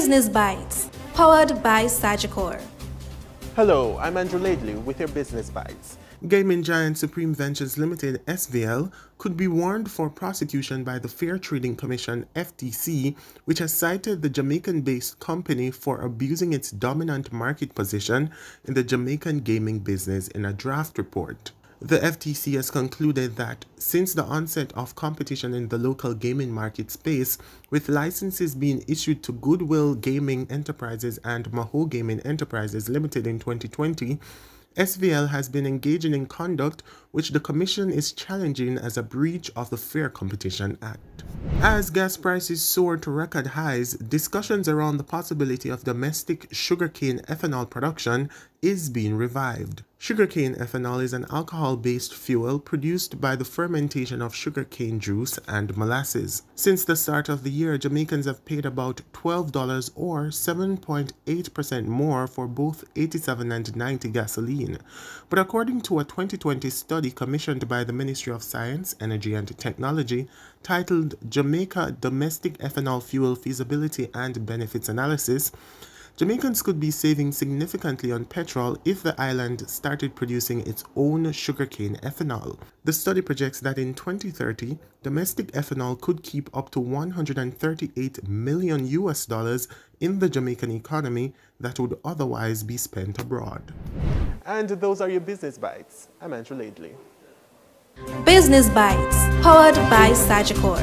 Business Bites, powered by Sagicor. Hello, I'm Andrew Laidley with your Business Bites. Gaming giant Supreme Ventures Limited SVL could be warned for prosecution by the Fair Trading Commission FTC, which has cited the Jamaican based company for abusing its dominant market position in the Jamaican gaming business in a draft report. The FTC has concluded that since the onset of competition in the local gaming market space, with licenses being issued to Goodwill Gaming Enterprises and Mahoe Gaming Enterprises Limited in 2020, SVL has been engaging in conduct which the Commission is challenging as a breach of the Fair Competition Act. As gas prices soar to record highs, discussions around the possibility of domestic sugarcane ethanol production is being revived. Sugarcane ethanol is an alcohol-based fuel produced by the fermentation of sugarcane juice and molasses. Since the start of the year, Jamaicans have paid about $12 or 7.8% more for both 87 and 90 gasoline. But according to a 2020 study commissioned by the Ministry of Science, Energy and Technology titled Jamaica Domestic Ethanol Fuel Feasibility and Benefits Analysis, Jamaicans could be saving significantly on petrol if the island started producing its own sugarcane ethanol. The study projects that in 2030, domestic ethanol could keep up to 138 million US dollars in the Jamaican economy that would otherwise be spent abroad. And those are your Business Bites. I'm Andrew Laidley. Business Bites, powered by Sagicor.